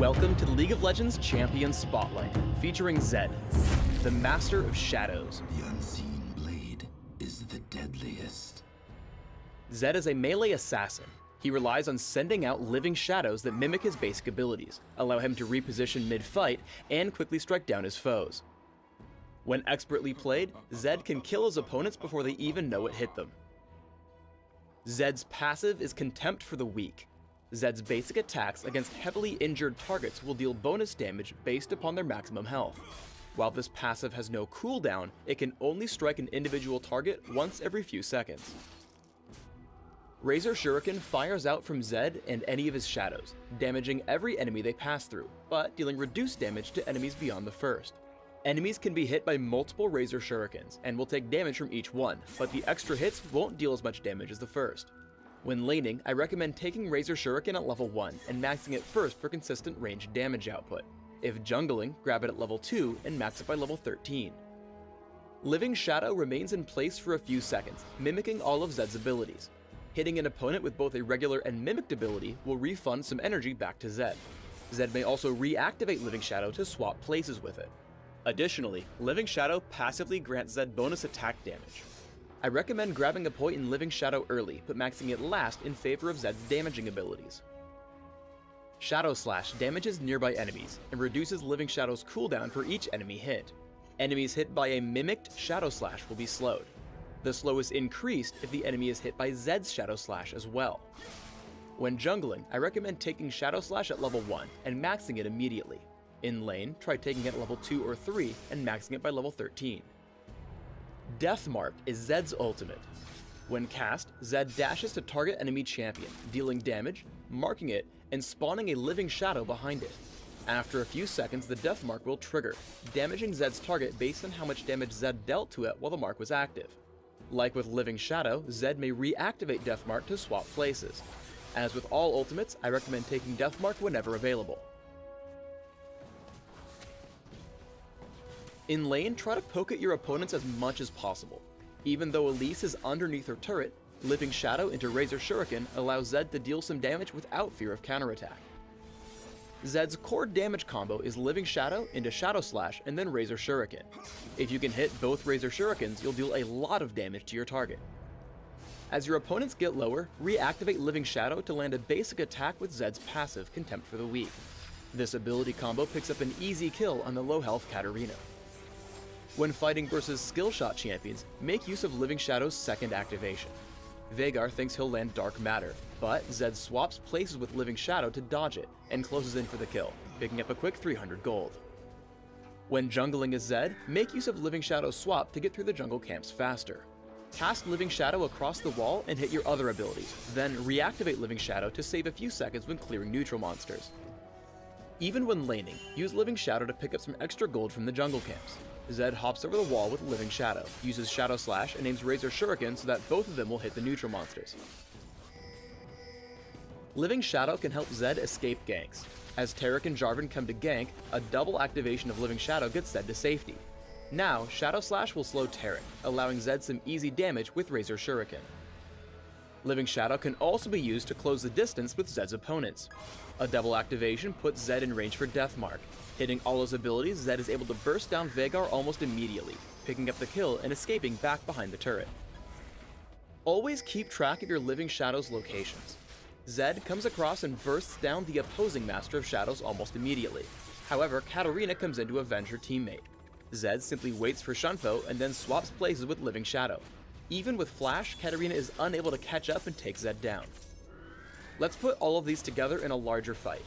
Welcome to the League of Legends Champion Spotlight, featuring Zed, the Master of Shadows. The unseen blade is the deadliest. Zed is a melee assassin. He relies on sending out living shadows that mimic his basic abilities, allow him to reposition mid-fight, and quickly strike down his foes. When expertly played, Zed can kill his opponents before they even know it hit them. Zed's passive is Contempt for the Weak. Zed's basic attacks against heavily injured targets will deal bonus damage based upon their maximum health. While this passive has no cooldown, it can only strike an individual target once every few seconds. Razor Shuriken fires out from Zed and any of his shadows, damaging every enemy they pass through, but dealing reduced damage to enemies beyond the first. Enemies can be hit by multiple Razor Shurikens and will take damage from each one, but the extra hits won't deal as much damage as the first. When laning, I recommend taking Razor Shuriken at level 1 and maxing it first for consistent range damage output. If jungling, grab it at level 2 and max it by level 13. Living Shadow remains in place for a few seconds, mimicking all of Zed's abilities. Hitting an opponent with both a regular and mimicked ability will refund some energy back to Zed. Zed may also reactivate Living Shadow to swap places with it. Additionally, Living Shadow passively grants Zed bonus attack damage. I recommend grabbing a point in Living Shadow early, but maxing it last in favor of Zed's damaging abilities. Shadow Slash damages nearby enemies and reduces Living Shadow's cooldown for each enemy hit. Enemies hit by a mimicked Shadow Slash will be slowed. The slow is increased if the enemy is hit by Zed's Shadow Slash as well. When jungling, I recommend taking Shadow Slash at level 1 and maxing it immediately. In lane, try taking it at level 2 or 3 and maxing it by level 13. Death Mark is Zed's ultimate. When cast, Zed dashes to target enemy champion, dealing damage, marking it, and spawning a living shadow behind it. After a few seconds, the Death Mark will trigger, damaging Zed's target based on how much damage Zed dealt to it while the mark was active. Like with Living Shadow, Zed may reactivate Death Mark to swap places. As with all ultimates, I recommend taking Deathmark whenever available. In lane, try to poke at your opponents as much as possible. Even though Elise is underneath her turret, Living Shadow into Razor Shuriken allows Zed to deal some damage without fear of counterattack. Zed's core damage combo is Living Shadow into Shadow Slash and then Razor Shuriken. If you can hit both Razor Shurikens, you'll deal a lot of damage to your target. As your opponents get lower, reactivate Living Shadow to land a basic attack with Zed's passive, Contempt for the Weak. This ability combo picks up an easy kill on the low health Katarina. When fighting versus skill shot champions, make use of Living Shadow's second activation. Veigar thinks he'll land Dark Matter, but Zed swaps places with Living Shadow to dodge it and closes in for the kill, picking up a quick 300 gold. When jungling as Zed, make use of Living Shadow's swap to get through the jungle camps faster. Cast Living Shadow across the wall and hit your other abilities, then reactivate Living Shadow to save a few seconds when clearing neutral monsters. Even when laning, use Living Shadow to pick up some extra gold from the jungle camps. Zed hops over the wall with Living Shadow, uses Shadow Slash, and aims Razor Shuriken so that both of them will hit the neutral monsters. Living Shadow can help Zed escape ganks. As Taric and Jarvan come to gank, a double activation of Living Shadow gets Zed to safety. Now, Shadow Slash will slow Taric, allowing Zed some easy damage with Razor Shuriken. Living Shadow can also be used to close the distance with Zed's opponents. A double activation puts Zed in range for Death Mark. Hitting all his abilities, Zed is able to burst down Veigar almost immediately, picking up the kill and escaping back behind the turret. Always keep track of your Living Shadow's locations. Zed comes across and bursts down the opposing Master of Shadows almost immediately. However, Katarina comes in to avenge her teammate. Zed simply waits for Shunpo and then swaps places with Living Shadow. Even with Flash, Katarina is unable to catch up and take Zed down. Let's put all of these together in a larger fight.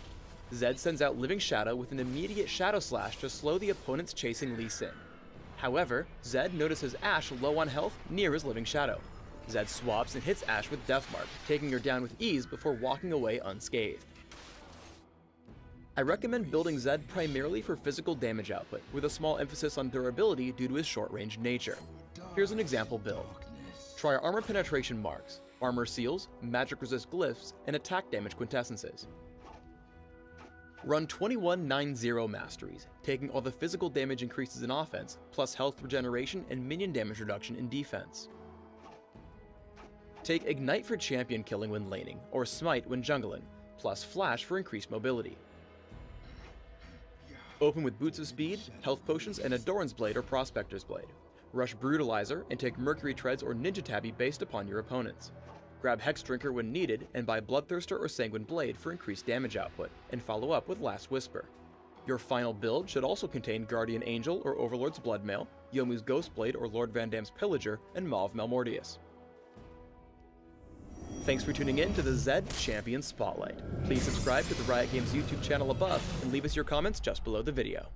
Zed sends out Living Shadow with an immediate Shadow Slash to slow the opponents chasing Lee Sin. However, Zed notices Ashe low on health near his Living Shadow. Zed swaps and hits Ashe with Deathmark, taking her down with ease before walking away unscathed. I recommend building Zed primarily for physical damage output, with a small emphasis on durability due to his short-range nature. Here's an example build. Try our armor penetration marks, armor seals, magic resist glyphs, and attack damage quintessences. Run 2190 masteries, taking all the physical damage increases in offense, plus health regeneration and minion damage reduction in defense. Take Ignite for champion killing when laning, or Smite when jungling, plus Flash for increased mobility. Open with Boots of Speed, Health Potions, and a Doran's Blade or Prospector's Blade. Rush Brutalizer and take Mercury Treads or Ninja Tabi based upon your opponents. Grab Hex Drinker when needed, and buy Bloodthirster or Sanguine Blade for increased damage output, and follow up with Last Whisper. Your final build should also contain Guardian Angel or Overlord's Bloodmail, Youmuu's Ghostblade or Lord Van Damm's Pillager, and Maw Malmortius. Thanks for tuning in to the Zed Champion Spotlight. Please subscribe to the Riot Games YouTube channel above and leave us your comments just below the video.